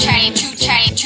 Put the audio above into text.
chain, two chain,